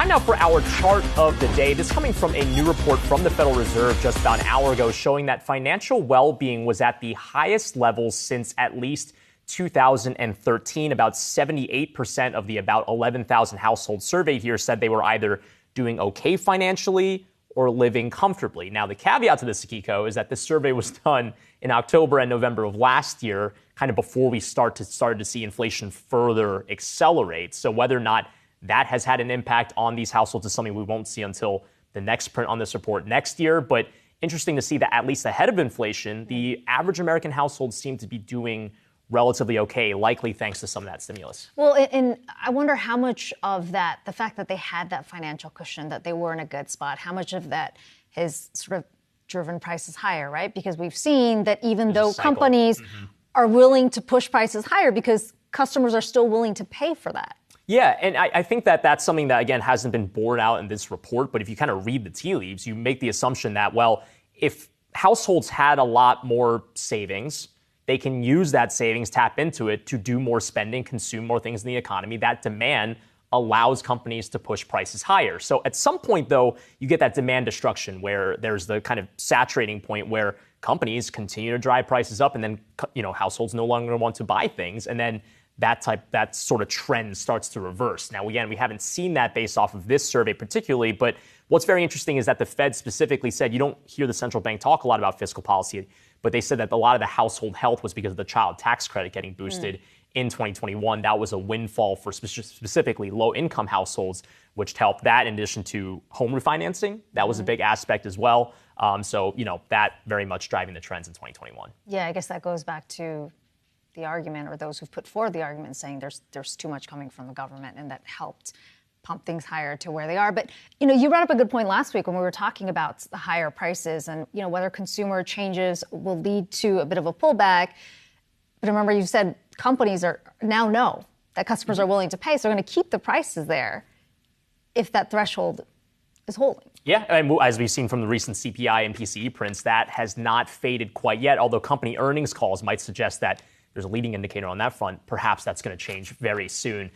Time now for our chart of the day. This coming from a new report from the Federal Reserve just about an hour ago showing that financial well being was at the highest levels since at least 2013. About 78% of the about 11,000 households surveyed here said they were either doing okay financially or living comfortably. Now, the caveat to this, Akiko, is that this survey was done in October and November of last year, kind of before we start to started to see inflation further accelerate. So whether or not that has had an impact on these households is something we won't see until the next print on this report next year. But interesting to see that at least ahead of inflation, the average American household seem to be doing relatively okay, likely thanks to some of that stimulus. Well, and I wonder how much of that, the fact that they had that financial cushion, that they were in a good spot, how much of that has sort of driven prices higher, right? Because we've seen that even There's though companies mm-hmm. are willing to push prices higher because customers are still willing to pay for that. Yeah, and I, I, think that that's something that, again, hasn't been borne out in this report. But if you kind of read the tea leaves, you make the assumption that, well, if households had a lot more savings, they can use that savings, tap into it to do more spending, consume more things in the economy. That demand allows companies to push prices higher. So at some point, though, you get that demand destruction where there's the kind of saturating point where companies continue to drive prices up and then you know households no longer want to buy things and then that type that sort of trend starts to reverse. Now again, we haven't seen that based off of this survey particularly, but what's very interesting is that the Fed specifically said you don't hear the central bank talk a lot about fiscal policy but they said that a lot of the household health was because of the child tax credit getting boosted mm. in 2021. That was a windfall for spe- specifically low income households, which helped that in addition to home refinancing. That was mm. a big aspect as well. Um, so, you know, that very much driving the trends in 2021. Yeah, I guess that goes back to the argument or those who've put forward the argument saying there's there's too much coming from the government and that helped pump things higher to where they are. But you know, you brought up a good point last week when we were talking about the higher prices and you know whether consumer changes will lead to a bit of a pullback. But remember, you said companies are now know that customers are mm-hmm. willing to pay, so they're going to keep the prices there if that threshold is holding. Yeah, and as we've seen from the recent CPI and PCE prints, that has not faded quite yet. Although company earnings calls might suggest that there's a leading indicator on that front. Perhaps that's going to change very soon.